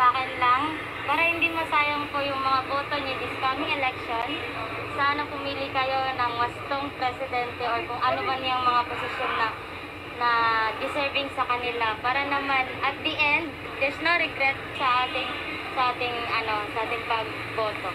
sa akin lang, para hindi masayang po yung mga boto niyo this coming election, sana pumili kayo ng wastong presidente or kung ano man yung mga posisyon na na deserving sa kanila. Para naman at the end there's no regret sa ating sa ating ano sa ating pagboto.